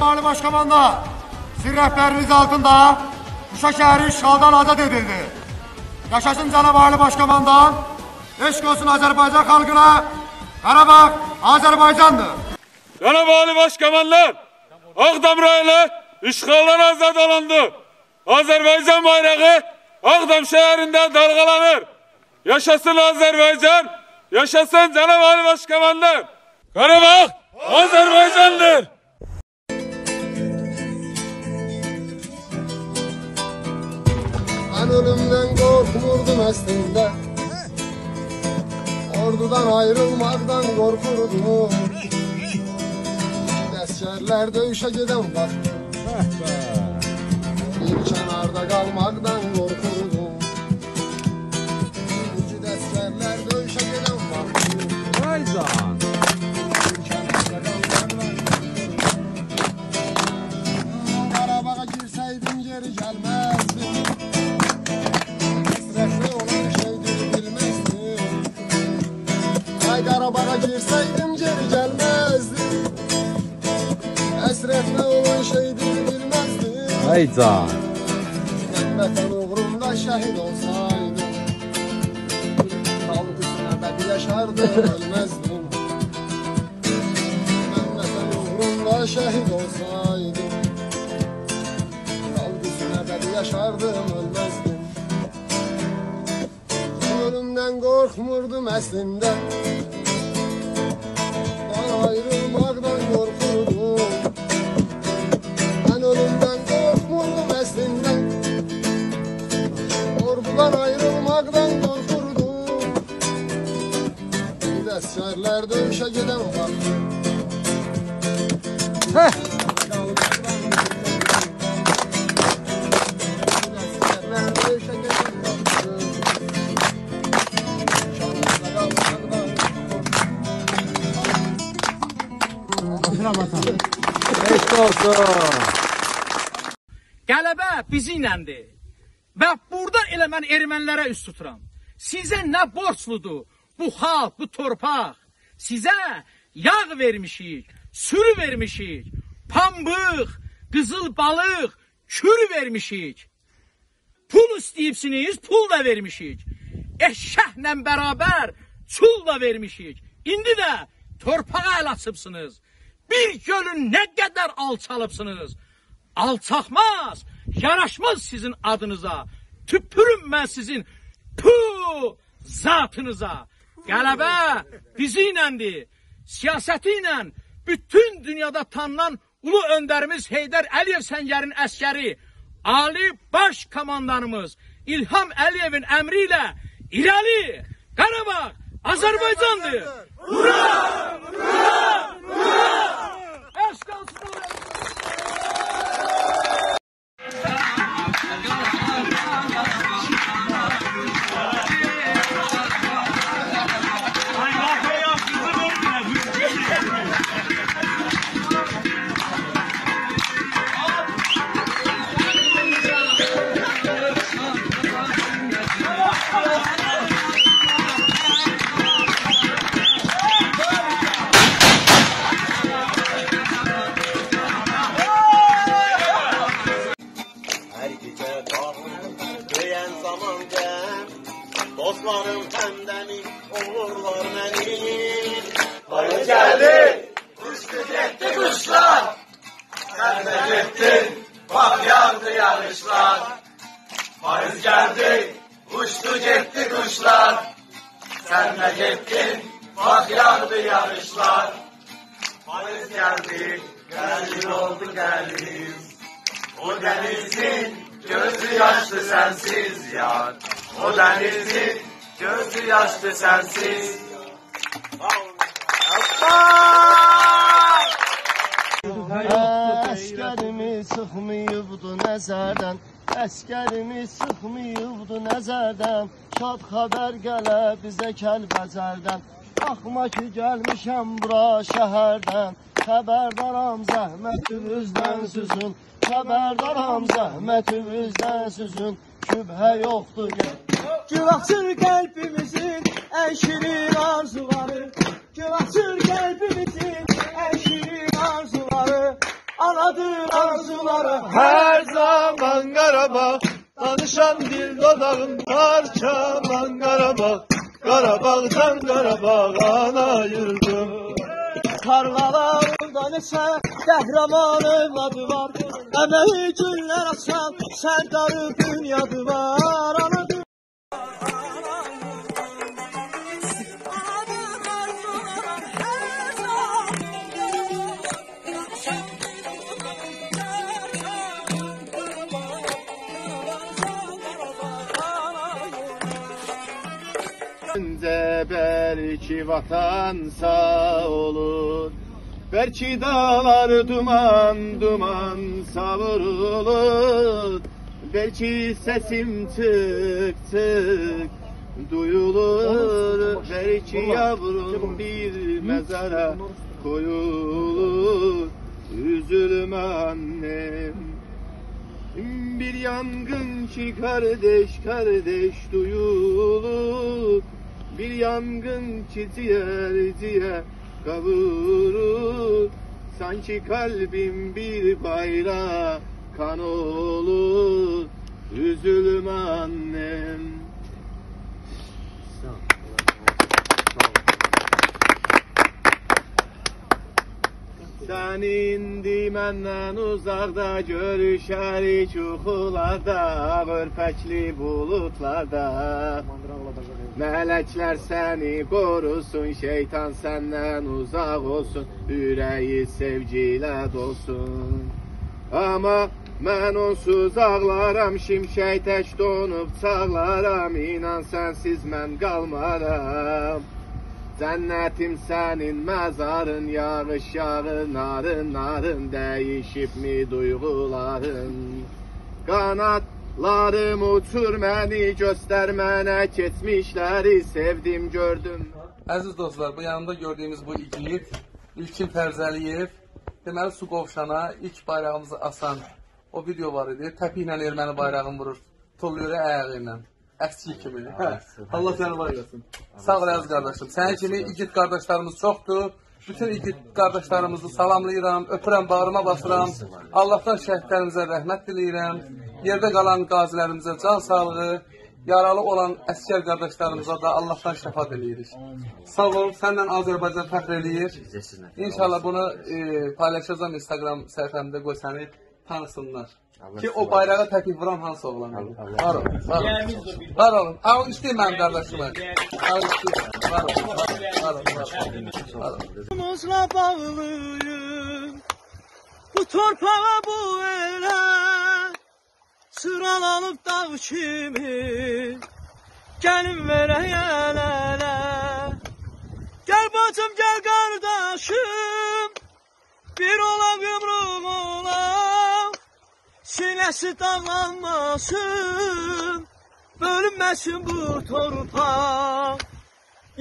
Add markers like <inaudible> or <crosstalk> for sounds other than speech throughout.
Cənab Ali Başkomanda, sizin rəhbəriniz altında Şuşa şəhəri işğaldan azad edildi. Yaşasın Cənab Ali Başkomandan, eşq olsun Azərbaycan xalqına, Qarabağ Azərbaycandır. Cənab Ali Başkomanlar, Ağdam rayonu işğaldan azad olundu. Azərbaycan bayrağı Ağdam şəhərində dalgalanır. Yaşasın Azərbaycan, yaşasın Cənab Ali Başkomanlar. Qarabağ Azərbaycandır. Ölümden korkmurdum aslında. Ordudan ayrılmaktan korkurdum. Askerler dövüşe giden bak Bir kenarda kalmaktan olsa Vətən uğrunda şəhid olsaydım. Xalq üstünə bəd yaşardım Şanlıurfa kalmaktan Eşk olsun. Qələbə bizi iləndir. Və burada elə mən ermənilərə üst tuturam. Sizə nə borcludur bu xalq, bu torpaq? Sizə yağ vermişik, sürü vermişik, pambıq, qızıl balıq, kürü vermişik. Pul istəyibsiniz, pul da vermişik. Eşşəhlə bərabər çul da vermişik. İndi də torpağa əl açıbsınız. Bir gölün nə qədər alçalıbsınız. Alçaqmaz, yaraşmaz sizin adınıza. Tüpürüm mən sizin pu zatınıza. Qələbə bizi iləndir. Siyasəti ilə bütün dünyada tanınan ulu öndərimiz Heydər Əliyev Səngərin əskəri, Ali Baş Komandanımız İlham Əliyevin əmri ilə irəli Qarabağ Azərbaycandır. Hurra! Hurra! Hurra! Eşq yaşlı sensiz. Əsgərimi sıxmayıbdı nəzərdən Əsgərimi sıxmayıbdı nəzərdən. Şad xəbər gələ bizə Kəlbəcərdən Baxma ki gəlmişəm bura şəhərdən. Xəbərdaram zəhmətinizdən süzün. Xəbərdaram zəhmətinizdən süzün. Şübhə yoxdur gəl. Gül açır şirin arzuları Gül açır kalbimizin en şirin arzuları Ana Anadır arzuları. Her zaman Qarabağ Danışan dil dodağım parçalan Qarabağ Qarabağdan Qarabağ ana yurdum Tarlalarında neçə qəhrəman övladı var Əməyi günlər açan sərdarı dünyadı var Anadır belki vatan sağ olur. Belki dağlar duman duman savurulur Belki sesim tık tık duyulur. Belki yavrum bir mezara koyulur. Üzülme annem. Bir yangın ki kardeş kardeş duyulur Bir yangın ki ciğer ciğer kavurur. Sanki kalbim bir bayrağa kan olur. Üzülme annem Sen indi menden uzakta görüşerik uxularda Örpəkli bulutlarda. Melekler seni korusun Şeytan senden uzak olsun Yüreği sevgiyle dolsun. Ama mən onsuz ağlaram Şimşək tək donub çağlaram İnan sensiz mən qalmaram Cennetim senin mezarın Yağış yağır narın narın Değişip mi duyguların Kanatlarım uçur beni Göster mənə keçmişləri Sevdim gördüm Əziz dostlar, bu yanımda gördüyümüz bu igid İlkin Fərzəliyev deməli su qovşana ilk bayrağımızı asan o video var idi. Təpi ilə erməni bayrağını vurur. Tulluyur ayağı ilə. Əski kimi. Hə. Allah səni var eləsin. Sağ ol əziz qardaşım. Sənin kimi igid qardaşlarımız çoxdur. Bütün igid qardaşlarımızı salamlayıram, öpürəm, bağrıma basıram. Allahdan şəhidlərimizə rəhmət diləyirəm. Yerdə qalan qazilərimizə can sağlığı, yaralı olan əskər qardaşlarımıza da Allahdan şəfa diləyirik. Sağ ol, səndən Azərbaycan fəxr eləyir. İnşallah bunu e, paylaşacağam Instagram səhifəmdə qoy səni tanısınlar. Ki o bayrağa təpik vuran hansı oğlan olur? Var olun, var olun. Var olun. Al istəyir mənim qardaşımı. Al istəyir. Var olun, var olun, var olun. Muzla bağlıyım Bu torpağa bu elə Sıralanıb dağ kimi Gəlin verək əl-ələ Gəl bacım, gəl qardaşım Bir olaq yumruq olaq Sinəsi dağlanmasın Bölünməsin bu torpaq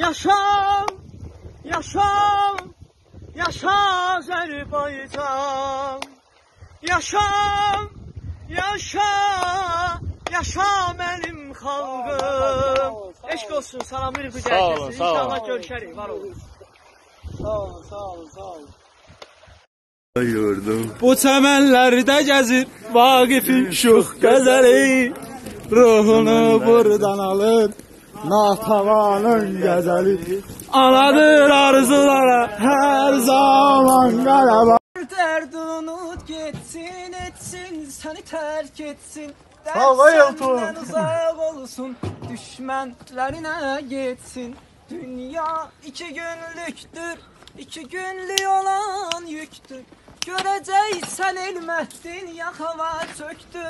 Yaşa, yaşa, yaşa Azərbaycan. Yaşa, yaşa, yaşa mənim xalqım. Eşq olsun, salamlayırıq bu olun. İnşallah görüşərik, var olun. Sağ olun, sağ olun, sağ olun. Gördüm. Bu çemenlerde gezip Vakif'in şuh gezeli. Ruhunu buradan alır Natavanın gezeli. Anadır arzulara her zaman galaba. Derdin unut gitsin etsin seni terk etsin. Dersinden uzak olsun düşmenlerine gitsin. Dünya iki günlüktür iki günlü olan yüktür. Görəcəksən elmətdin yaxava çöktü.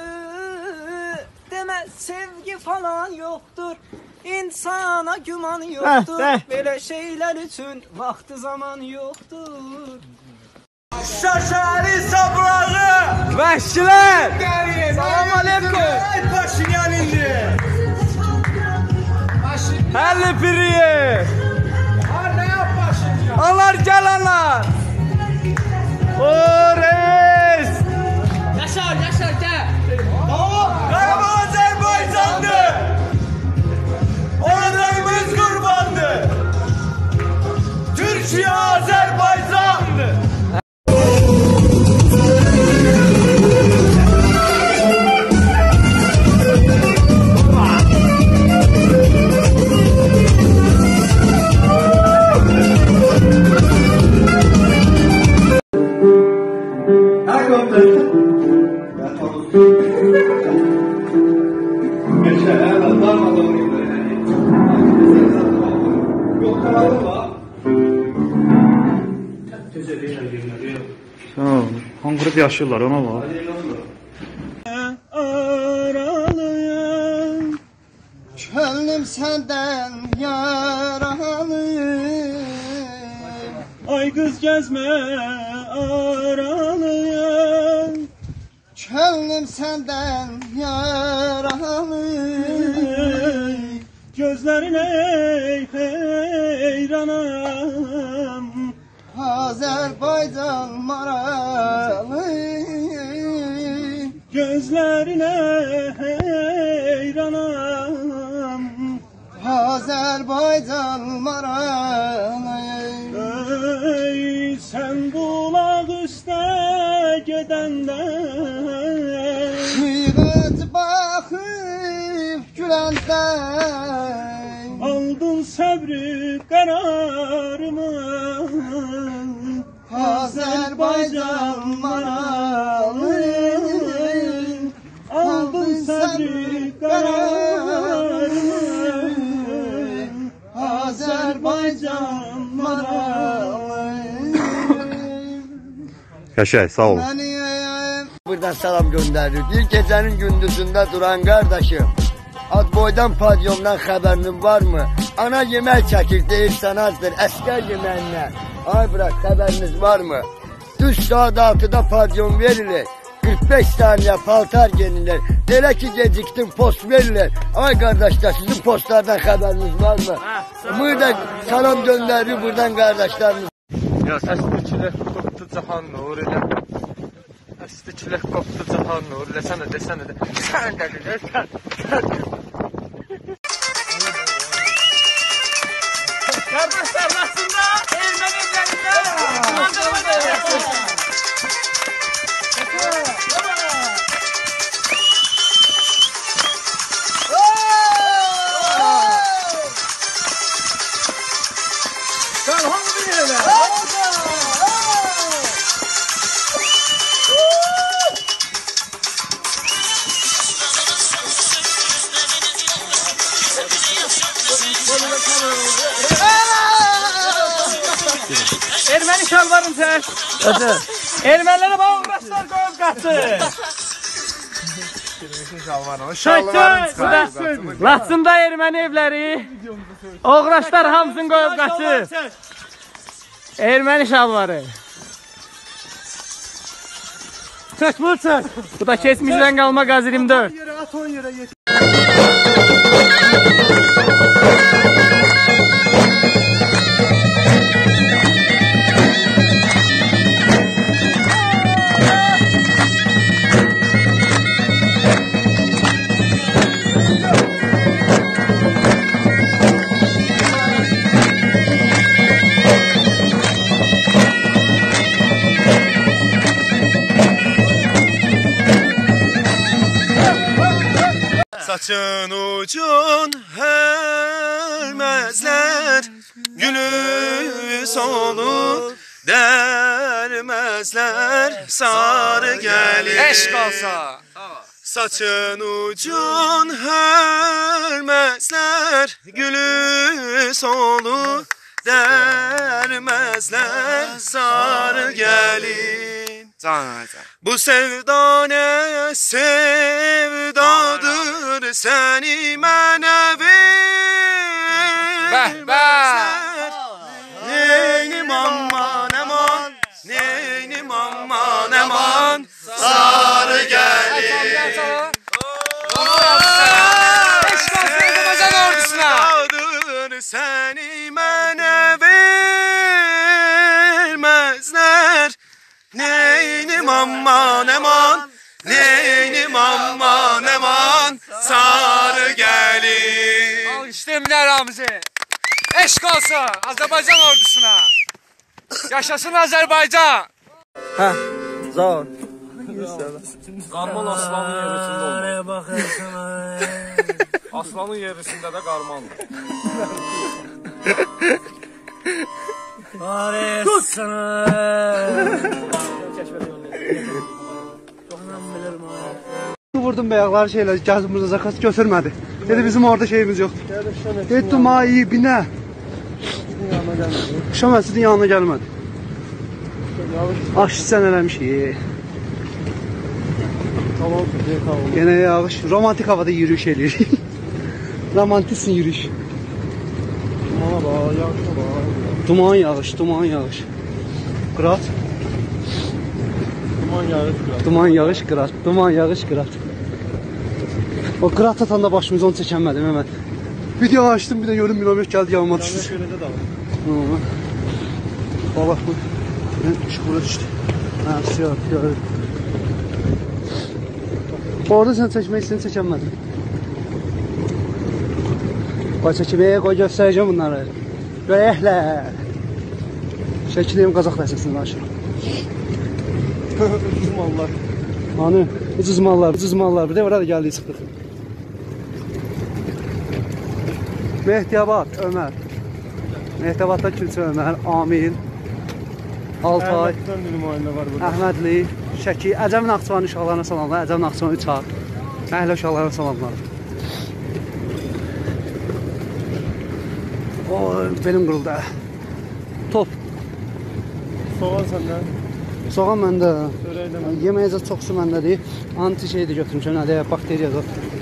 Demə sevgi falan yoxdur. İnsana güman yoxdur. heh. Belə şeylər üçün vaxtı zaman yoxdur. Şaşarı sabrağı Vəhşilər Salam aleykum. Paşinyan indi Həlli Piriyev Onlar gəl onlar Ores! Já show, já show, já Yaşayırlar ona var. aralıyım Könlüm senden yaralıyım Ay kız gezme aralıyım Könlüm senden yaralıyım Gözlerine heyranım Azerbaycan maralı Gözlerine heyranam Azerbaycan maralı Ey sen bulak üste gedenden. Şiret bakıp gülenden Aldın sabri kararımı Azerbaycan maralıyım Aldın səbri qərarımı Azerbaycan maralıyım Qəşəng, sağ olun. Buradan salam göndərir. Bir gecənin gündüzündə duran qardaşım. Ad boydan padyondan xəbərinin varmı? Ana yemək çəkir, deyir sənazdır, əskər yeməyinə. Ay bırak, xəbəriniz varmı? Düz saat 6-da padyon verilir. 45 saniye paltar genilir. Belə ki gecikdim post verilir. Ay qardaşlar sizin postlardan xəbəriniz varmı? Burada salam göndərir buradan qardaşlarımız. Ya səsdikilər qopdu cahan nur elə. Səsdikilər qopdu cahan nur elə. Sən də desənə də. Sən Kardeşler aslında Ermeni üzerinde Ermeni tək. Ermənilərə bax uğraşlar qoyub qaçır. Şeytan! Laçında erməni evləri, oğraşlar hamısını qoyub qaçır. Erməni şalvarı. Çək bu çək. Bu da keçmişdən qalma qaz 24. At on yere geç. Uçan uçan hermezler Gülü soluk dermezler. Sarı gelir Eşk olsa. Saçın ucun hermezler Gülü soluk dermezler. Sarı gelir Bu sevdane sev seni menevi Beh beh Neynim aman aman Neynim aman aman. Sarı gelin. Seni mene vermezler. Neynim aman aman Neynim Sarı gelin Alqışlayın Ramzi. Eşq olsun Azərbaycan ordusuna. Yaşasın Azərbaycan. Hə, zor. Qarmal aslanın yerisində olmaz. Aslanın yerisində də qarmal. Vurdum beyakları şeyler cazımızda zakas götürmedi. Dedi bizim orada şeyimiz yok. Dedi ma iyi bine. Şuşa məscidin yanına gəlmədi. Aş sən eləmişik. Tamam, tamam. Yenə yağış, romantik havada yürüyüş edirik. <laughs> Romantiksin yürüyüş. Bana bak, yağışa bak. Duman yağış, duman yağış. Qırat, Duman yağış biraz. duman yağış, qırat, duman yağış, qırat. O qırat atanda başımıza onu çəkənmədim hemen. Video açdım bir de gördüm minibüs geldi yanıma düşdü. Şöyle de dağ. Hı. Bak bu. Ne çukura düştü. Ha siyah gördüm. Orada sen çekmek istedin çekemedin. Koy çekmeye koy göstereceğim bunları. Reyhler. Şekiliyim Kazak ləhcəsində aşırı. Ucuz mallar. Hani ucuz mallar, ucuz mallar. Bir de orada geldi çıxdıq. Mehdiyabat Ömer. Mehdiyabatda Külçə Ömer, Amin, Altay. Əhmədli, Şəki, Əcəm Naxçıvan uşaqlarına salamlar. Əcəm Naxçıvan 3 ağ. Əhlə uşaqlarına salamlar. O benim quruldu. Top. Soğan səndən. Soğan məndə. Yeməyəcək çoxsu məndədir. Anti şey də götürmüşəm. Nədir? Bakteriyadır.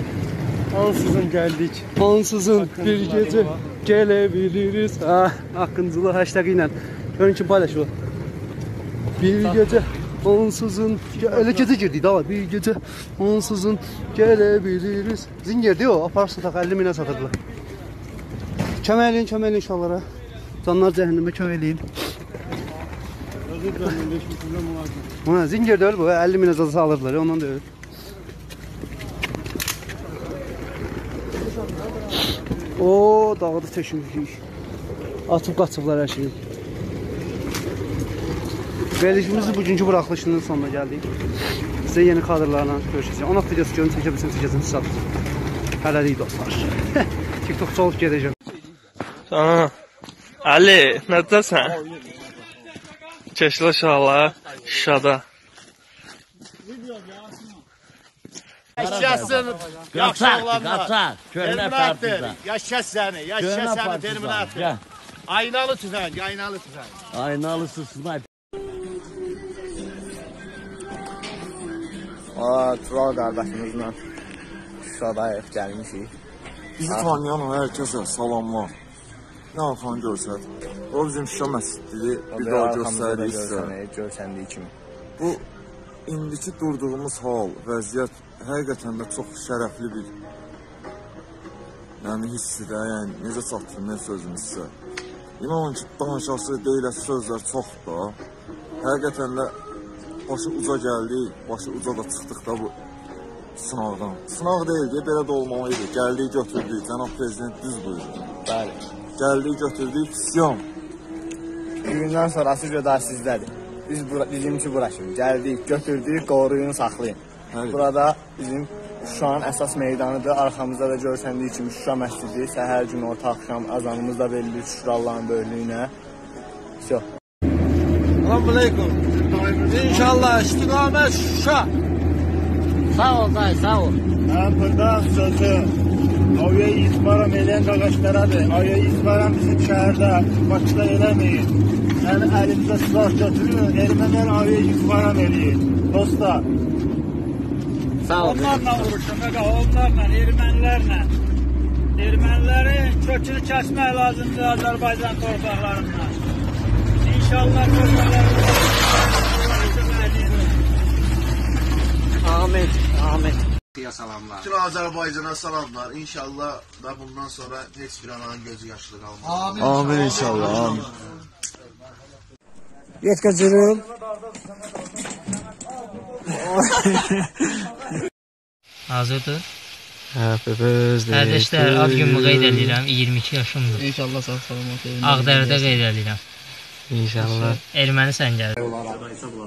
Ansızın gəldik. Ansızın bir Hakkınızı gece baba. gelebiliriz. Ah, hakkınızı hashtag ile. Görün ki paylaş o. Bir gece onsuzun öyle gece girdi daha bir gece onsuzun gelebiliriz. Zingirdi o aparsın tak 50 minə satırdılar. Köməkləyin, köməkləyin uşaqlara. Canlar cəhənnəmə köməkləyin. Özür dilerim, leşmişimden muhakkak. Ha, zingir deyil bu. 50 minə cəzası alırdılar. Ondan deyil. O dağda tökülmüşük. Atıb qaçıblar hər şeyi. Verilişimizin bugünkü buraxılışının sonuna gəldik. Sizə yeni kadrlarla görüşəcəyik. Ona videosu görün, çəkə bilsin, çəkəcəm sizə. Hələlik dostlar. <laughs> TikTokçu olub gedəcəm. Aa, Ali, nərdəsən? Keçdi uşaqlar Şuşada. Yaşasın Qaçaq, qaçaq. Köhnə Terminator, partizan. yaşa səni, yaşa Köhnə səni Terminator. Aynalı tüfəng, aynalı tüfəng. Aynalısı sniper. Aa, Tural qardaşımızla Şuşadayıq, gəlmişik. Bizi tanıyan hər kəsə salamlar. Nə arxan görsət. O bizim Şuşa məsciddir. Bir daha göstəririk sizə. Görsəndiyi kimi. Bu indiki durduğumuz hal, vəziyyət həqiqətən də çox şərəfli bir yəni hissidir, yəni necə çatdırmaq sözümü sizə. İnanın ki, danışası deyiləsi sözlər çoxdur da. Həqiqətən də başı uca gəldi, başı uca da çıxdıq da bu sınaqdan. Sınaq deyildi, belə də olmalıydı. Gəldik, götürdük. Cənab prezident düz buyurdu. Bəli. Gəldik, götürdük. Bir gündən sonrası gödə sizdədir. Biz bura, bizimki burası. Gəldik, götürdük, qoruyun, saxlayın. Həli. Burada bizim Şuşanın əsas meydanıdır. Arxamızda da görsəndiyi kimi Şuşa məscidi. Səhər gün orta axşam azanımız da verilir Şuşalıların böyüklüyünə. Vəsyo. Salam aleykum. İnşallah istiqamət Şuşa. Sağ ol dayı, sağ ol. Mən burdan sözü Avya İzbaram eləyən qaqaçlaradır. Avya İzbaram bizim şəhərdə, Bakıda eləməyir. Yəni əlimizdə silah götürür, ermənilər Avya İzbaram eləyir. Dostlar, Sağ ol. Onlarla vuruşun, qaqa, onlarla, ermənilərlə. Ermənilərin kökünü kəsmək lazımdır Azərbaycan torpaqlarından. İnşallah Amin, amin. salamlar. Bütün Azərbaycana salamlar. İnşallah da bundan sonra heç bir ananın gözü yaşlı qalmaz. Amin inşallah, amin. Get kaçırım. Hazırdır. Happy birthday. Kardeşler ad günümü qeyd edirəm. 22 yaşımdır. İnşallah sağ salamat evində. Ağdərədə qeyd edirəm. İnşallah. Erməni səngəri.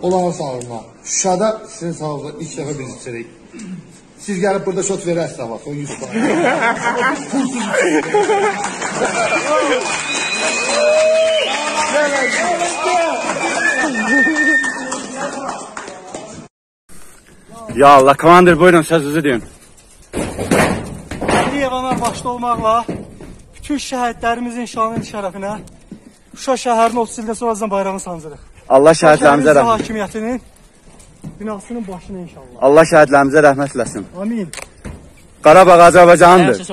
Onların sağlığına. Şuşada sizin sağlığına ilk dəfə biz içirik. Siz gəlib burada şot verərsiniz bax, o 100 Pulsuz <laughs> Ya Allah, komandir buyurun sözünüzü deyin. Əliyev Ömər başda olmaqla bütün şəhidlərimizin şanın şərəfinə Şuşa şəhərinin 30 ildən sonra azdan bayrağını sancırıq. Allah şəhidlərimizə rəhmət. hakimiyyətinin binasının başına inşallah. Allah şəhidlərimizə rəhmət eləsin. Amin. Qarabağ Azərbaycandır.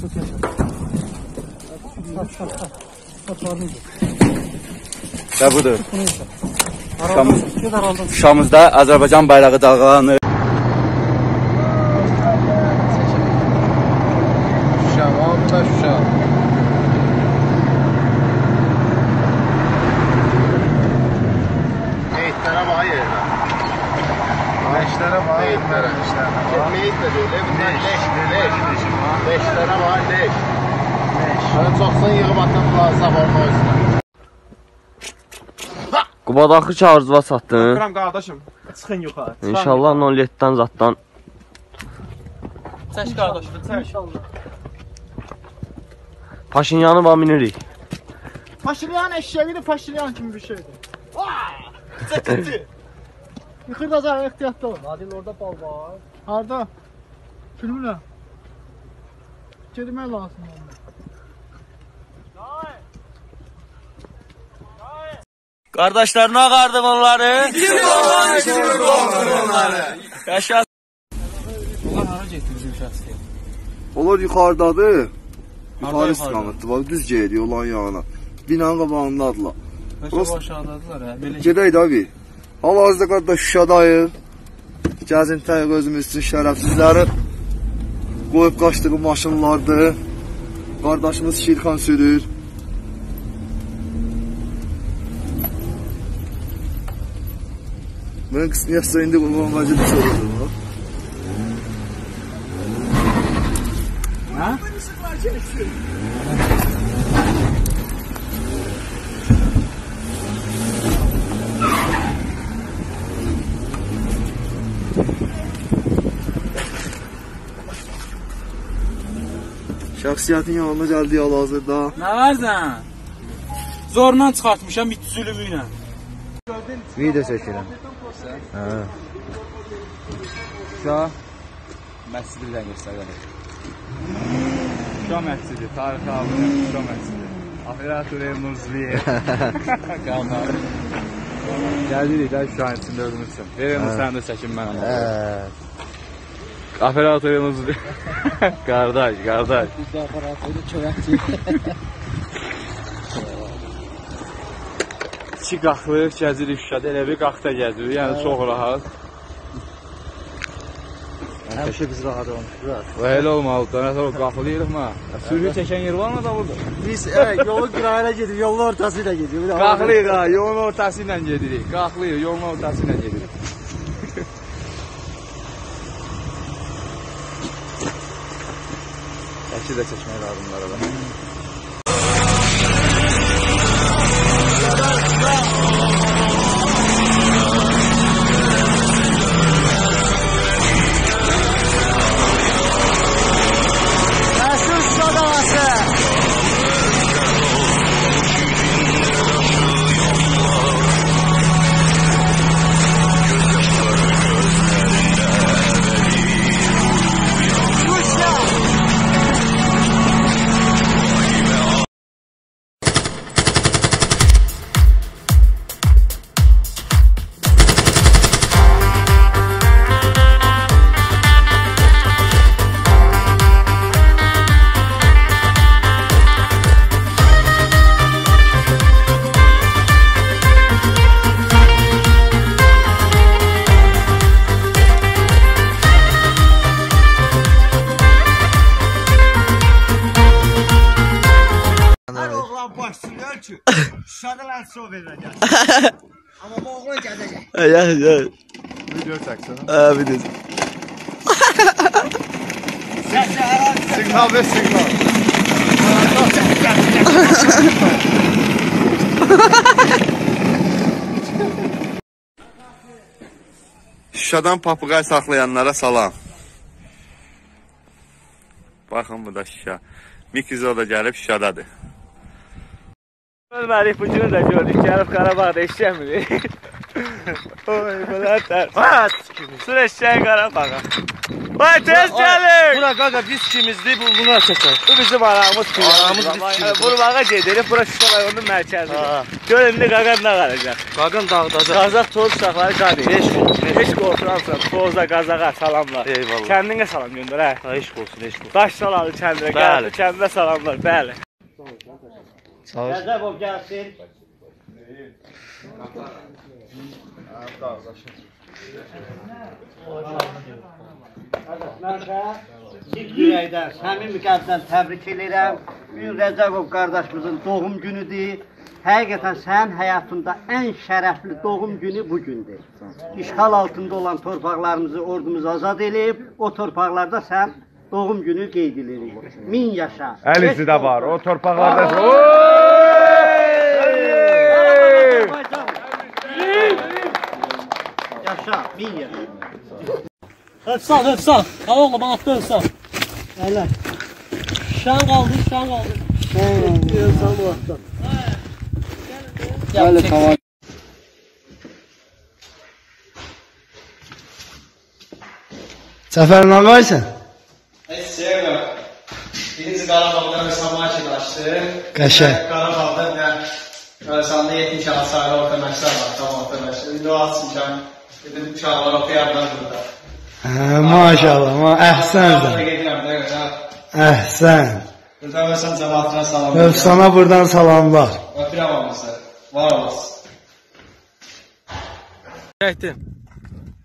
Çok yaşa. Sat, sat, sat. Sat, varını gör. Və budur. Araldım. Şuşamızda Azərbaycan bayrağı dalğalanır. Şuşa, o da Şuşa. Meyitlərə bax yerdə. Leşlərə bax. Meyitlərə. Meyit də deyil, bunlar leş, leş. Leşlərə bax, leş. Leş. Hələ çoxsun yığıb atın lazım olma özünə. Qubadakı kağızva satdın. Bakıram qardaşım. Çıxın yuxarı. İnşallah 07-dən zaddan. Çək qardaşım, çək. İnşallah. Paşinyanı va minirik. Faşilyan eşeğini faşilyan kimi bir şeydir. Çəkildi. <laughs> Yıxır da zara ehtiyatlı ol. Adil orada bal var. Harda? Filmlə. Gedmək lazım onunla. Kardeşlerini ağardım onları. Bizim doğan, bizim doğan onları. Yaşa. Ulan hara getdi bizim şəxs? Onlar yuxarıdadır. Yuxarı istiqamətdir. Bax düz gediyor olan yanına. Binanın qabağındadılar. Məşə aşağıdadılar hə. Belə Gedək də abi. Hal-hazırda qardaş Şuşadayıq. Gəzintəyik özümüz üçün şərəfsizləri qoyub qaçdığı maşınlardır. Qardaşımız Şirxan sürür. Mən qısmiyəsə indi qurban vəcidi sorulur. Hə? Şəxsiyyətin yanına gəldik hal-hazırda. Nə varsan? Zorla çıxartmışam it zülümü ilə. Video çəkirəm. Hə. Şuşa məscidi ilə göstərək. Şuşa məscidi, tarixi abunə Şuşa məscidi. Afiratur Muzliye. Qanlar. <laughs> Gəlirik də Şuşanın içində ölmüşsən. Hə. sən də çəkin mən ama. Hə. Afiratur Muzliye. qardaş, <laughs> qardaş. Biz de aparatları çörəkçi. İki qaxlıq gəzirik Şuşada, elə bir qaxda gəzirik. Yəni çox rahat. Həmişə biz rahat olmuşuq. Və elə olmalıdır. Nəsə o qaxlayırıq mı? Sürü çəkən yer varmı da burada? Biz evet, yolu qırağına gedirik, yolun ortasıyla gedirik. Bir də Qaxlayırıq ha, yolun ortası ilə gedirik. Qaxlayırıq, yolun ortası ilə gedirik. Çəki də çəkmək lazımdır arada. Şuşada lan su verəcək. Amma bu oğlan gələcək. Ya ya. Video çəksən. Hə, video. Signal ver, signal. Şuşadan papuqay saxlayanlara salam. Baxın bu da Şuşa. Mikizo da gəlib Şuşadadır. Ölmədik bu günü də gördük. Gəlib Qarabağda eşləmirik. Oy, belə tər. Sür eşəyi Qarabağa. Vay tez gəlin. Bura qaqa biz kimizdir, bu buna çəkək. Bu bizim arağımız, Arağımız biz biz kimizdir. Vurmağa gedirik, bura Şuşa rayonunun mərkəzidir. Gör indi qaqan nə qalacaq. Qaqan dağdacaq. Qazaq toz uşaqları qadir. Heç olsun. Heç qorxuramsan, tozda qazağa salamlar. Eyvallah. Kəndinə salam göndər, hə. Heç olsun, heç olsun. Daş salalı kəndinə, gəldi kəndinə salamlar, bəli. Sağ ol. Rəcəbov gəlsin. Mən də siz ürəkdən, səmimi qəlbdən təbrik edirəm. Gün Rəcəbov qardaşımızın doğum günüdür. Həqiqətən sənin həyatında ən şərəfli doğum günü bu gündür. İşğal altında olan torpaqlarımızı ordumuz azad edib, o torpaqlarda sən doğum günü qeyd edirik. Min yaşa. Əlisi də var. O torpaqlarda. Yaşa, min yaşa. Hıfsan, hıfsan. Al oğlum, atla hıfsan. Elə. Şan qaldı, şan qaldı. Sağ ol, sağ ol. Bəli, tamam. Səfər nə qaysan? Heç sevmir. Birinci Qarabağda Rəsamakin açdı. Qəşəng. Qarabağda nə Rəsamda 70 yaş sayılı orta məktəb var, tam orta məktəb. İndi o açmışam. Dedim uşaqlar oxuyarlar burada. Hə, maşallah, ma əhsənsən. Burada gedirəm də görə. Əhsən. Burada məsələn cəmaatına salam. Övsana buradan salamlar. Öpürəm hamısı. Var olasın. Çəkdim.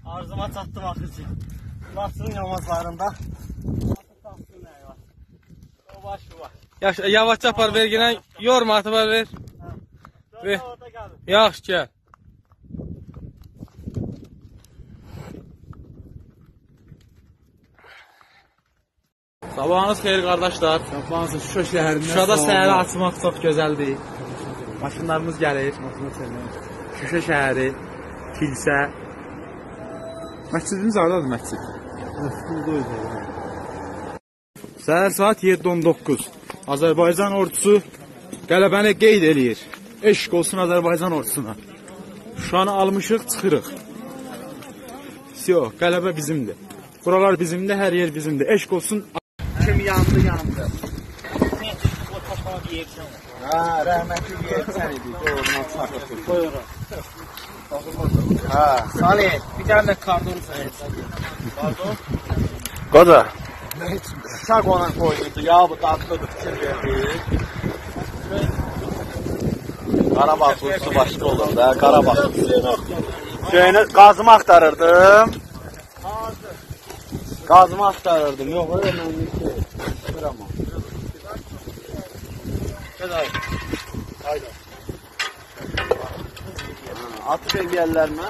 Arzuma çatdım axıcı. Laçının yamazlarında. O baş bu baş. Yaxşı, yavaşca apar ver yenə. Yorma atıbar ver. Ver. Yaxşı, gəl. Sabahınız xeyir qardaşlar. Sabahınız Şuşa şəhərindən. Şuşada səhəri açmaq çox gözəldir. Maşınlarımız gəlir. Şuşa şəhəri, kilsə. Məscidimiz hardadır məscid? Səhər saat 7:19. Azərbaycan ordusu qələbəni qeyd eləyir. Eşq olsun Azərbaycan ordusuna. Şuşanı almışıq, çıxırıq. Sio, qələbə bizimdir. Buralar bizimdir, hər yer bizimdir. Eşq olsun. Kim yandı, yandı. Ha, rəhmətli bir yer sən idi. Doğrudan çatır. Buyurun. Ha, Salih, bir dənə kardon sən. Kardon? Qoca. Şagonan koyduydu. Yağmur atladık çirgendi. Karabağ kurusu başka olur da. Karabağ kurusu. Şeyini kazma aktarırdım. Kazma aktarırdım. Yok öyle ben bir şey. Kırama. Hadi. Atı da yerler mi?